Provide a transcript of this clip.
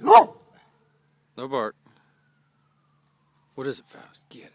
No bark. What is it, Faust? Get it.